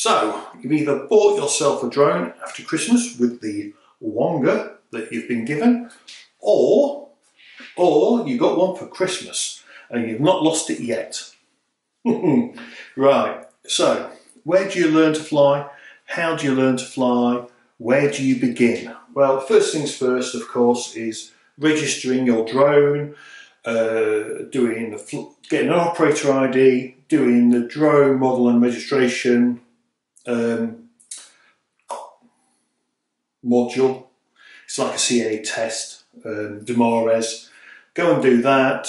So, you've either bought yourself a drone after Christmas with the Wonga that you've been given, or, or you got one for Christmas and you've not lost it yet. right, so where do you learn to fly? How do you learn to fly? Where do you begin? Well, first things first, of course, is registering your drone, uh, doing the getting an operator ID, doing the drone model and registration um, module. It's like a CA test, um, DMARES. Go and do that.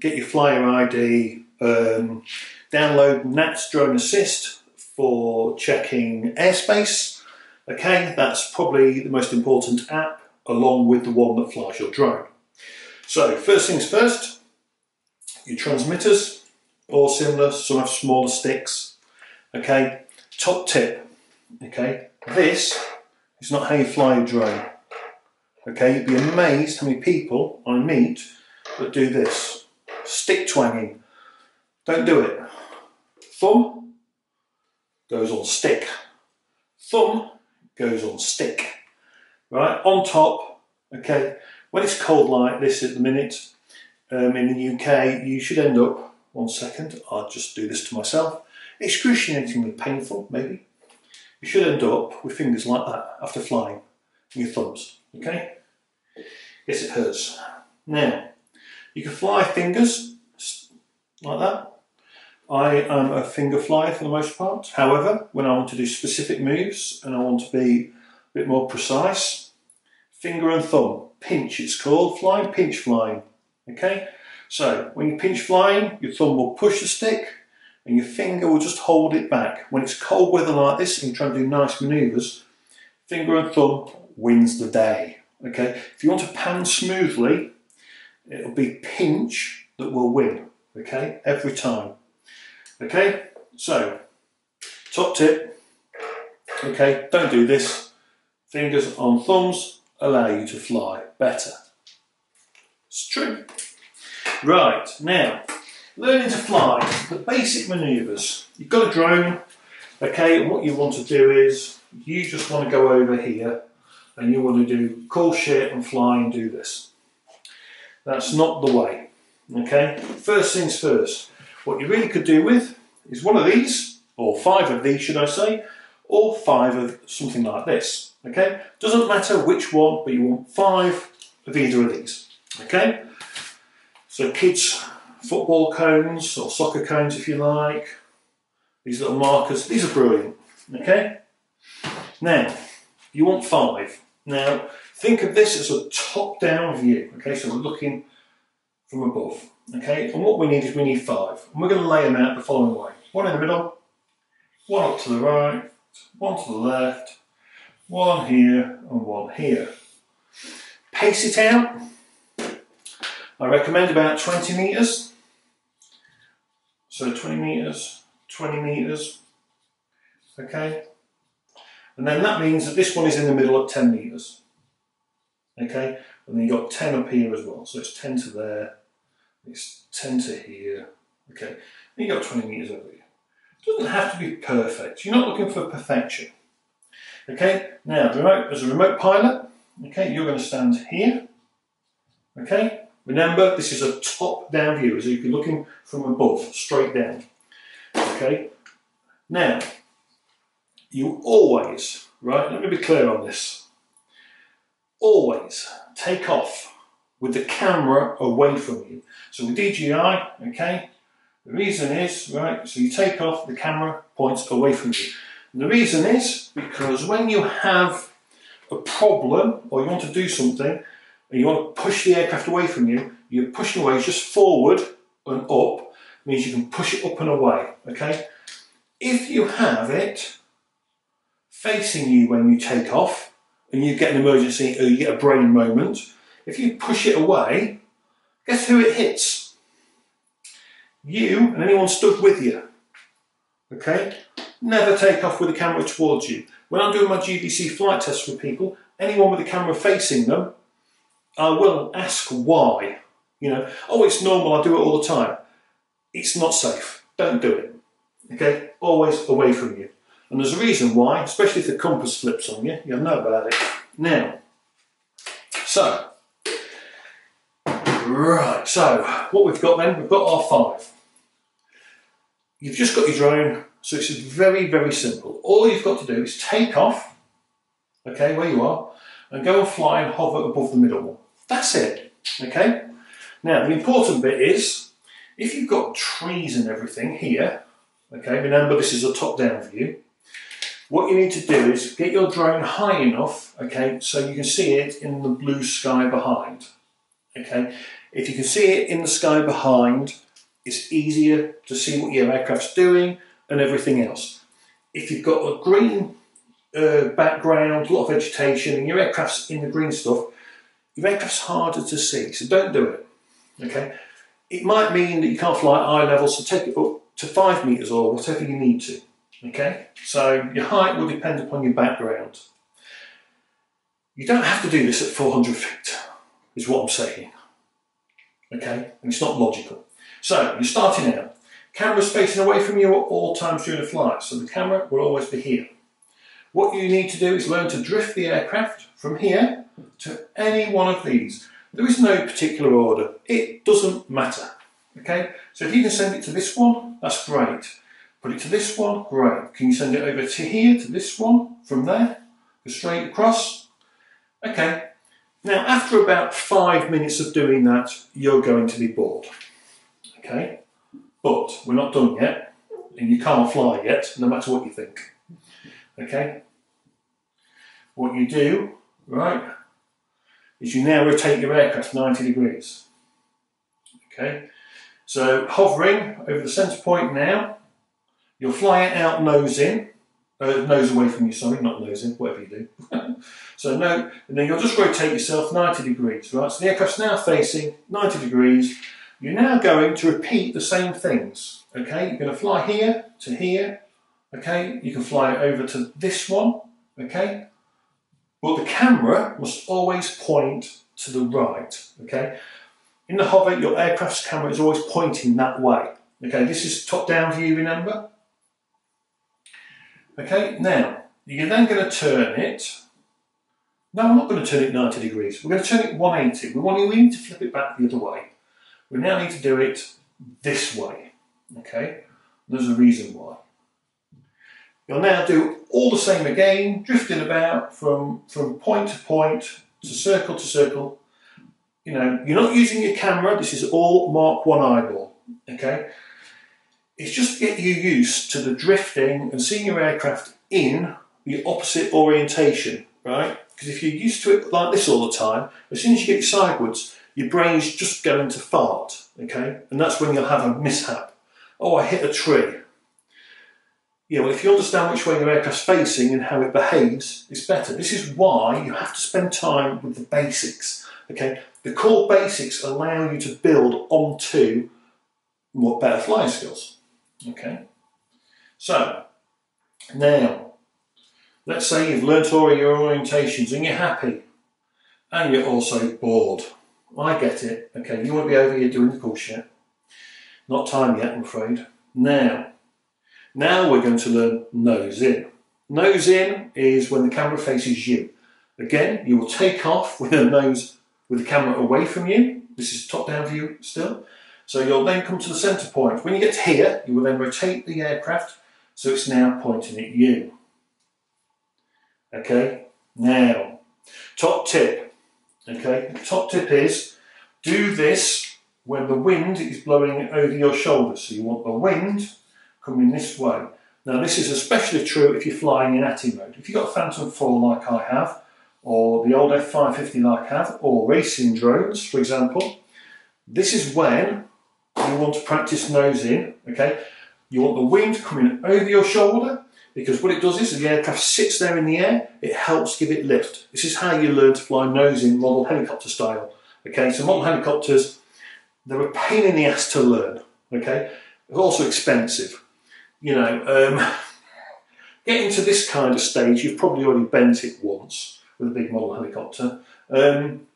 Get your flyer ID. Um, download NATS Drone Assist for checking airspace. Okay, that's probably the most important app along with the one that flies your drone. So first things first, your transmitters, all similar, some have smaller sticks. Okay, top tip, okay, this is not how you fly a drone. Okay, you'd be amazed how many people I meet that do this. Stick twanging. Don't do it. Thumb goes on stick. Thumb goes on stick. Right, on top, okay, when it's cold like this at the minute, um, in the UK, you should end up, one second, I'll just do this to myself, excruciatingly painful, maybe. You should end up with fingers like that after flying, your thumbs, okay? Yes, it hurts. Now, you can fly fingers like that. I am a finger flyer for the most part. However, when I want to do specific moves and I want to be a bit more precise, finger and thumb pinch it's called, flying pinch flying. Okay, so when you pinch flying, your thumb will push the stick and your finger will just hold it back. When it's cold weather like this and you're trying to do nice manoeuvres, finger and thumb wins the day. Okay, if you want to pan smoothly, it'll be pinch that will win. Okay, every time. Okay, so top tip. Okay, don't do this. Fingers on thumbs, allow you to fly better. It's true. Right, now, learning to fly, the basic manoeuvres. You've got a drone, okay, and what you want to do is, you just want to go over here and you want to do call shit and fly and do this. That's not the way, okay? First things first, what you really could do with is one of these, or five of these should I say, or five of something like this. Okay, doesn't matter which one, but you want five of either of these. Okay, so kids football cones or soccer cones if you like. These little markers, these are brilliant. Okay, now you want five. Now think of this as a top-down view. Okay, so we're looking from above. Okay, and what we need is we need five, and we're going to lay them out the following way: one in the middle, one up to the right, one to the left, one here and one here. Pace it out. I recommend about 20 metres. So 20 metres, 20 metres, okay? And then that means that this one is in the middle at 10 metres, okay? And then you've got 10 up here as well. So it's 10 to there, it's 10 to here, okay? And you've got 20 metres over here. It doesn't have to be perfect. You're not looking for perfection. Okay, now remote, as a remote pilot, okay, you're going to stand here. Okay, remember this is a top-down view, as if you're looking from above, straight down. Okay, now you always, right, let me be clear on this, always take off with the camera away from you. So with DJI, okay, the reason is, right, so you take off, the camera points away from you. And the reason is because when you have a problem or you want to do something and you want to push the aircraft away from you, you're pushing away just forward and up means you can push it up and away, okay? If you have it facing you when you take off and you get an emergency or you get a brain moment, if you push it away, guess who it hits? You and anyone stood with you, okay? never take off with the camera towards you. When I'm doing my GVC flight tests with people, anyone with the camera facing them, I will ask why. You know, oh, it's normal, I do it all the time. It's not safe. Don't do it. Okay? Always away from you. And there's a reason why, especially if the compass flips on you, you'll know about it. Now, so, right, so what we've got then, we've got our five. You've just got your drone, so it's very, very simple. All you've got to do is take off, okay, where you are, and go and fly and hover above the middle one. That's it, okay? Now, the important bit is, if you've got trees and everything here, okay, remember this is a top-down view, what you need to do is get your drone high enough, okay, so you can see it in the blue sky behind, okay? If you can see it in the sky behind, it's easier to see what your aircraft's doing and everything else. If you've got a green uh, background, a lot of vegetation, and your aircraft's in the green stuff, your aircraft's harder to see, so don't do it. Okay, it might mean that you can't fly at eye level, so take it up to five meters or whatever you need to. Okay, so your height will depend upon your background. You don't have to do this at 400 feet, is what I'm saying. Okay, and it's not logical. So you're starting out. Camera's facing away from you at all times during the flight, so the camera will always be here. What you need to do is learn to drift the aircraft from here to any one of these. There is no particular order. It doesn't matter. Okay, so if you can send it to this one, that's great. Put it to this one, great. Can you send it over to here, to this one, from there? Go straight across. Okay, now after about five minutes of doing that, you're going to be bored. Okay, but we're not done yet, and you can't fly yet, no matter what you think. Okay, what you do, right, is you now rotate your aircraft 90 degrees. Okay, so hovering over the centre point now, you'll fly it out nose in, uh, nose away from you, sorry, not nose in, whatever you do. so no, and then you'll just rotate yourself 90 degrees, right? So the aircraft's now facing 90 degrees. You're now going to repeat the same things, okay? You're going to fly here to here, okay? You can fly over to this one, okay? But the camera must always point to the right, okay? In the hover, your aircraft's camera is always pointing that way. Okay, this is top-down view, remember? Okay, now, you're then going to turn it. No, I'm not going to turn it 90 degrees. We're going to turn it 180. We, want, we need to flip it back the other way. We now need to do it this way. Okay, there's a reason why. You'll now do all the same again, drifting about from, from point to point, to circle to circle. You know, you're not using your camera, this is all Mark 1 eyeball, okay? It's just to get you used to the drifting and seeing your aircraft in the opposite orientation, right? Because if you're used to it like this all the time, as soon as you get sideways, your brain's just going to fart, okay? And that's when you'll have a mishap. Oh, I hit a tree yeah, well, if you understand which way your aircraft's facing and how it behaves, it's better. This is why you have to spend time with the basics. Okay, the core basics allow you to build onto more better flying skills. Okay, so now let's say you've learnt all your orientations and you're happy, and you're also bored. I get it. Okay, you want to be over here doing the cool shit. Not time yet, I'm afraid. Now now we're going to learn nose in. Nose in is when the camera faces you. Again, you will take off with the nose with the camera away from you. This is top down view still. So you'll then come to the centre point. When you get to here, you will then rotate the aircraft so it's now pointing at you. Okay, now, top tip. Okay, top tip is do this when the wind is blowing over your shoulder. So you want the wind coming this way. Now this is especially true if you're flying in ATTI mode. If you've got a Phantom 4 like I have, or the old F550 like I have, or racing drones, for example, this is when you want to practice nose in, okay? You want the wind coming over your shoulder, because what it does is, the aircraft sits there in the air, it helps give it lift. This is how you learn to fly nose in model helicopter style. Okay, so model helicopters, they're a pain in the ass to learn, okay? They're also expensive you know, um, getting to this kind of stage, you've probably already bent it once with a big model helicopter. Um,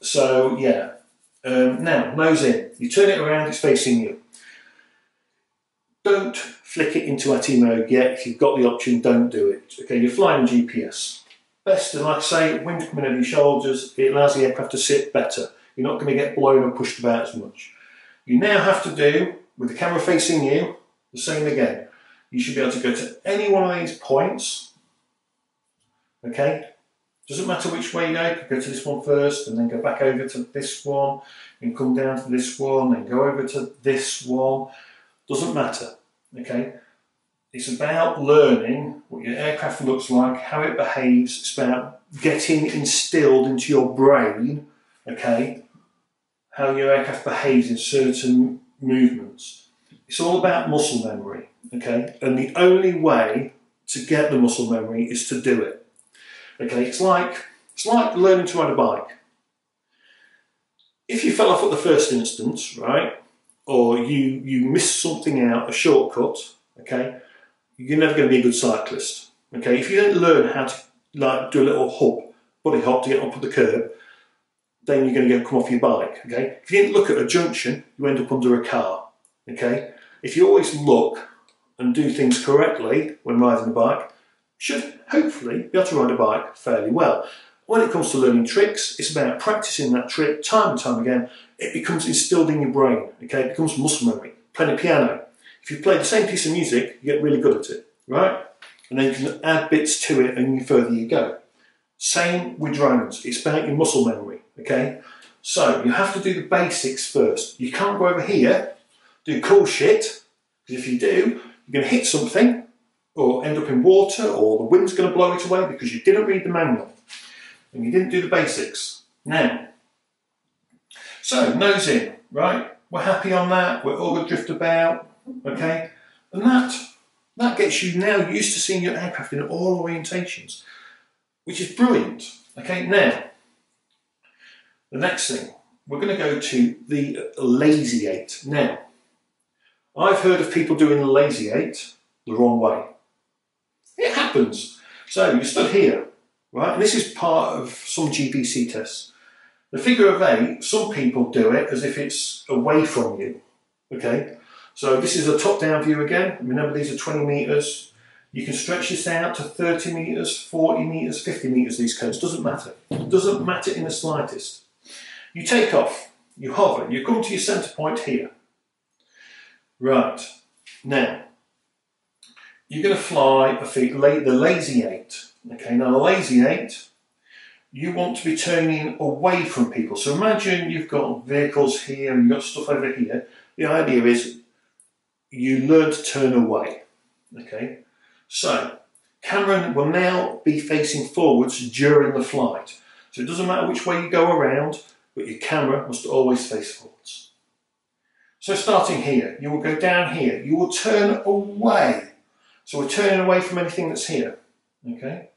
so yeah, um, now nose in. You turn it around, it's facing you. don't flick it into ATTI mode yet. If you've got the option, don't do it. Okay, you're flying GPS. Best, and like I say, wind coming over your shoulders, it allows the aircraft to sit better. You're not going to get blown or pushed about as much. You now have to do, with the camera facing you, the same again. You should be able to go to any one of these points. Okay, doesn't matter which way you go, you go to this one first and then go back over to this one and come down to this one and go over to this one. Doesn't matter, okay? It's about learning what your aircraft looks like, how it behaves. It's about getting instilled into your brain, okay, how your aircraft behaves in certain movements. It's all about muscle memory, okay? And the only way to get the muscle memory is to do it. Okay, it's like it's like learning to ride a bike. If you fell off at the first instance, right, or you you miss something out, a shortcut, okay, you're never going to be a good cyclist. Okay, if you don't learn how to like do a little hop, body hop to get up at the curb, then you're going to get come off your bike. Okay, if you didn't look at a junction, you end up under a car. Okay, if you always look and do things correctly when riding a bike, should hopefully be able to ride a bike fairly well. When it comes to learning tricks, it's about practicing that trick time and time again. It becomes instilled in your brain, okay? It becomes muscle memory. Playing piano. If you play the same piece of music, you get really good at it, right? And then you can add bits to it and the further you go. Same with drones. It's about your muscle memory, okay? So you have to do the basics first. You can't go over here, do cool shit, because if you do, you're going to hit something or end up in water or the wind's going to blow it away because you didn't read the manual and you didn't do the basics. Now, so nose in, right? We're happy on that. We're all going to drift about, okay? And that that gets you now used to seeing your aircraft in all orientations, which is brilliant. Okay, now the next thing we're going to go to the lazy eight. Now, I've heard of people doing the lazy eight the wrong way. It happens. So you stood here, right? And this is part of some GVC tests. The figure of eight, some people do it as if it's away from you, okay? So this is a top-down view again. Remember, these are 20 metres. You can stretch this out to 30 metres, 40 metres, 50 metres, these cones. Doesn't matter. Doesn't matter in the slightest. You take off, you hover, you come to your centre point here. Right. Now, you're going to fly a feet, the lazy eight. Okay, now the lazy eight, you want to be turning away from people. So imagine you've got vehicles here and you've got stuff over here. The idea is you learn to turn away. Okay, so Cameron will now be facing forwards during the flight. So it doesn't matter which way you go around, but your camera must always face forwards. So starting here, you will go down here. You will turn away so we're turning away from anything that's here. Okay?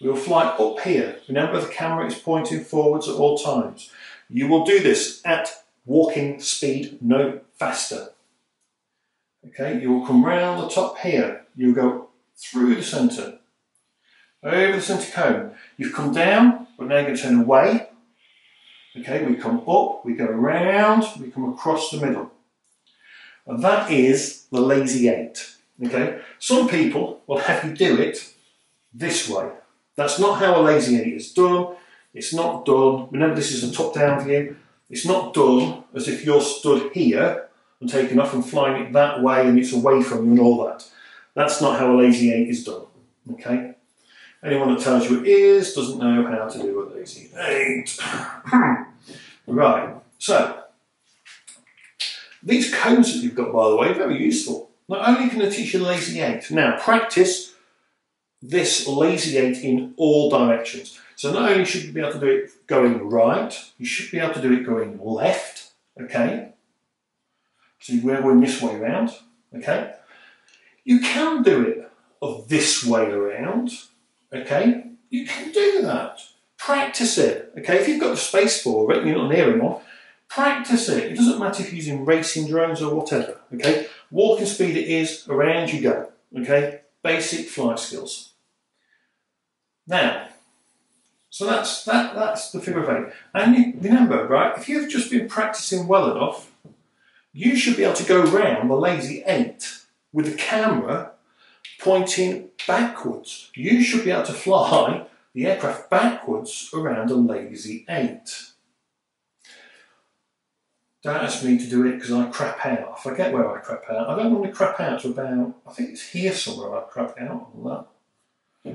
We'll fly up here. Remember the camera is pointing forwards at all times. You will do this at walking speed, no faster. Okay, you will come round the top here. You'll go through the centre, over the centre cone. You've come down, but now you're going to turn away. Okay, we come up, we go around, we come across the middle. And that is the lazy eight. Okay, some people will have you do it this way. That's not how a lazy eight is done. It's not done. Remember, this is a top-down view. It's not done as if you're stood here and taking off and flying it that way and it's away from you and all that. That's not how a lazy eight is done. Okay. Anyone that tells you it is doesn't know how to do a lazy eight. Hmm. right. So these cones that you've got, by the way, very useful. Not only can I teach you lazy eight, now practice this lazy eight in all directions. So not only should you be able to do it going right, you should be able to do it going left, okay? So we're going this way around, okay? You can do it of this way around, okay? You can do that. Practice it, okay? If you've got the space for it, you're not near enough, practice it. It doesn't matter if you're using racing drones or whatever, okay? Walking speed it is, around you go. Okay, basic flight skills. Now, so that's that. That's the figure of eight. And remember, right? If you've just been practicing well enough, you should be able to go round the lazy eight with the camera pointing backwards. You should be able to fly the aircraft backwards around a lazy 8. Don't ask me to do it because I crap out. I forget where I crap out. I don't normally crap out to about, I think it's here somewhere I crap out on that.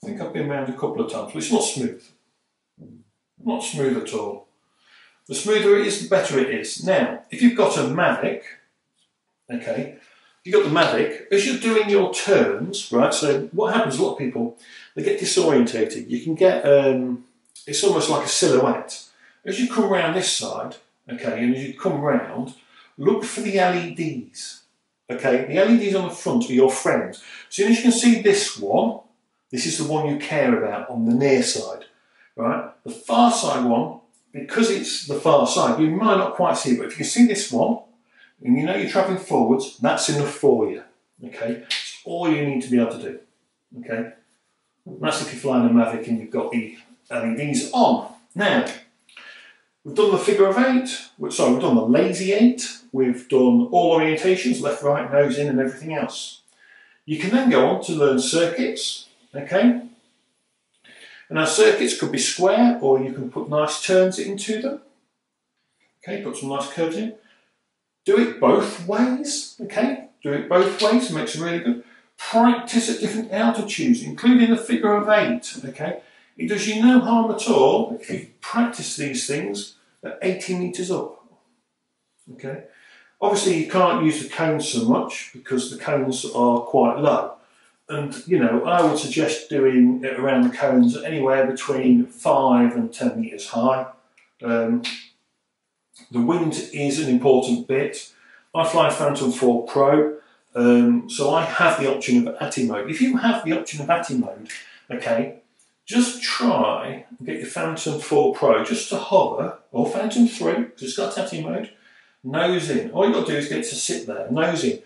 I think I've been around a couple of times, but it's not smooth. Not smooth at all. The smoother it is, the better it is. Now, if you've got a Mavic, okay, you've got the Mavic, as you're doing your turns, right, so what happens, a lot of people, they get disorientated. You can get, um, it's almost like a silhouette. As you come around this side, okay, and as you come round, look for the LEDs. Okay, the LEDs on the front are your friends. As soon as you can see this one, this is the one you care about on the near side, right? The far side one, because it's the far side, you might not quite see, but if you can see this one, and you know you're travelling forwards, that's enough for you, okay? It's all you need to be able to do, okay? That's if you're flying a Mavic and you've got the LEDs on. Oh, now, we've done the figure of eight, sorry, we've done the lazy eight, we've done all orientations, left, right, nose in and everything else. You can then go on to learn circuits, okay? And our circuits could be square or you can put nice turns into them. Okay, put some nice curves in. Do it both ways, okay? Do it both ways, makes it really good. Practice at different altitudes, including the figure of eight, okay? It does you no harm at all if you practice these things at 80 metres up, okay? Obviously you can't use the cones so much because the cones are quite low. And, you know, I would suggest doing it around the cones anywhere between 5 and 10 metres high. Um, the wind is an important bit. I fly Phantom 4 Pro, um, so I have the option of ATTI mode. If you have the option of ATTI mode, okay, just try and get your Phantom 4 Pro just to hover, or Phantom 3, because it's got ATTI mode, nose in. All you've got to do is get to sit there, nose in.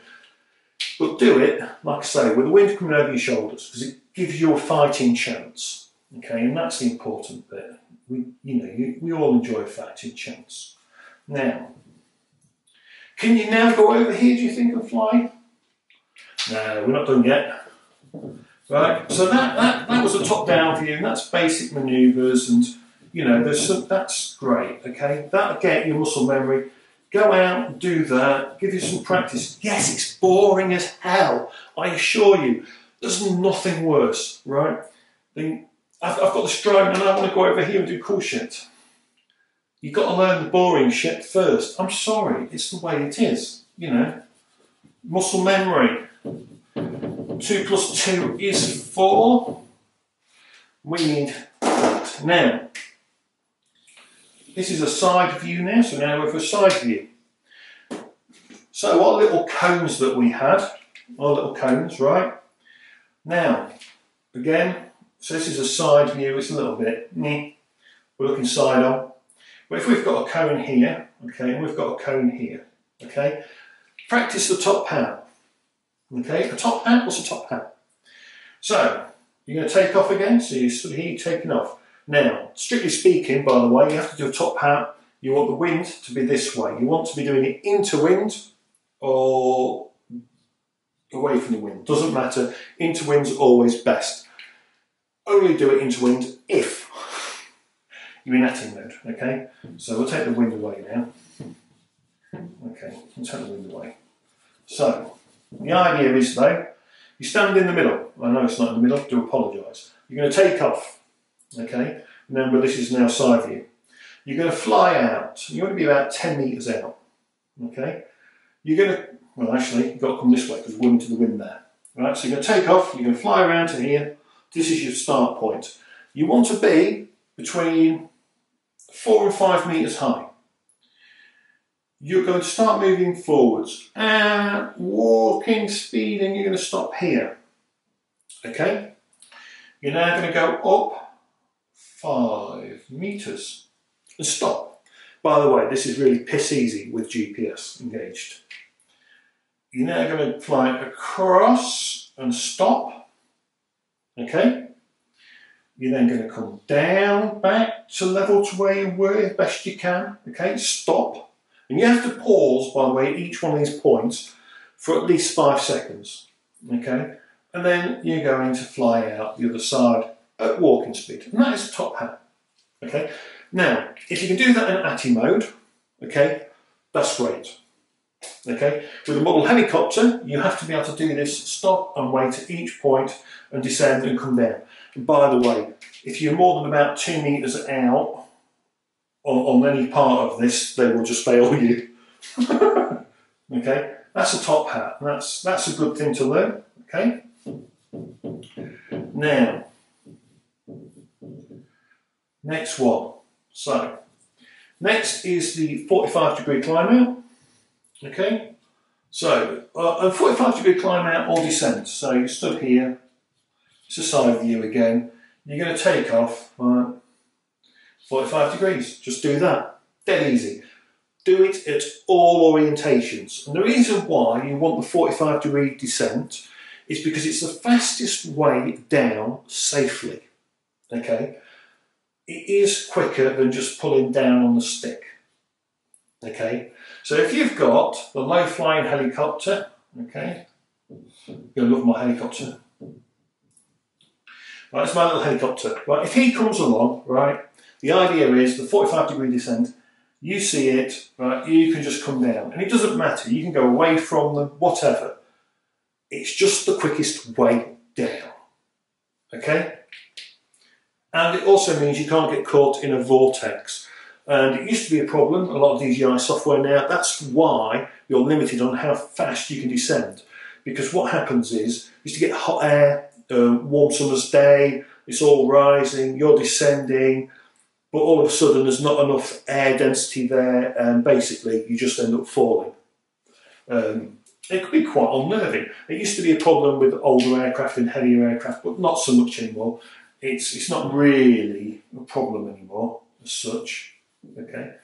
But do it, like I say, with the wind coming over your shoulders, because it gives you a fighting chance. Okay, and that's the important bit. We, you know, you, we all enjoy a fighting chance. Now, can you now go over here, do you think, and fly? No, we're not done yet. Right, so that, that, that was a top-down view, and that's basic manoeuvres, and, you know, there's some, that's great, okay? That'll get your muscle memory Go out, and do that, give you some practice. Yes, it's boring as hell. I assure you, there's nothing worse, right? Then I've, I've got the stride and I want to go over here and do cool shit. You've got to learn the boring shit first. I'm sorry, it's the way it is, you know. Muscle memory. Two plus two is four. We need that. Now, this is a side view now, so now we're for side view. So our little cones that we had, our little cones, right? Now, again, so this is a side view, it's a little bit, meh, we're looking side on. But if we've got a cone here, okay, and we've got a cone here, okay, practice the top hat. Okay, a top hat, what's a top hat? So, you're going to take off again, so you're sort of taking off. Now, strictly speaking, by the way, you have to do a top hat. You want the wind to be this way. You want to be doing it into wind or away from the wind. Doesn't matter. Into wind's always best. Only do it into wind if you're in ATTI mode, okay? So we'll take the wind away now. Okay, we'll take the wind away. So, the idea is though, you stand in the middle. I know it's not in the middle, do apologise. You're going to take off Okay, remember this is now side view. You're going to fly out. You want to be about 10 metres out. Okay, you're going to, well actually, you've got to come this way because we're into the wind there. Right, so you're going to take off, you're going to fly around to here. This is your start point. You want to be between four and five metres high. You're going to start moving forwards and walking speed and you're going to stop here. Okay? You're now going to go up five meters and stop. By the way, this is really piss easy with GPS engaged. You're now going to fly across and stop. Okay. You're then going to come down back to level to where you were best you can. Okay, stop. And you have to pause, by the way, at each one of these points for at least five seconds. Okay? And then you're going to fly out the other side at walking speed. And that is top hat. Okay? Now, if you can do that in ATTI mode, okay, that's great. Okay, with a model helicopter, you have to be able to do this stop and wait at each point and descend and come down. And by the way, if you're more than about two meters out on, on any part of this, they will just fail you. okay, that's a top hat. That's that's a good thing to learn. Okay. Now, next one. So, next is the 45 degree climb out. Okay, so uh, a 45 degree climb out or descent. So you stood here, it's a side view again. You're going to take off right, 45 degrees. Just do that. Dead easy. Do it at all orientations. And the reason why you want the 45 degree descent is because it's the fastest way down safely. Okay, it is quicker than just pulling down on the stick. Okay, so if you've got the low flying helicopter, okay, you'll love my helicopter. Right, it's my little helicopter. Right, if he comes along, right, the idea is the 45 degree descent, you see it, right, you can just come down. And it doesn't matter, you can go away from them, whatever. It's just the quickest way down. Okay? And it also means you can't get caught in a vortex. And it used to be a problem, a lot of DJI software now, that's why you're limited on how fast you can descend. Because what happens is, is to get hot air, uh, warm summer's day, it's all rising, you're descending, but all of a sudden there's not enough air density there, and basically you just end up falling. Um, it could be quite unnerving. It used to be a problem with older aircraft and heavier aircraft, but not so much anymore. It's, it's not really a problem anymore as such. Okay,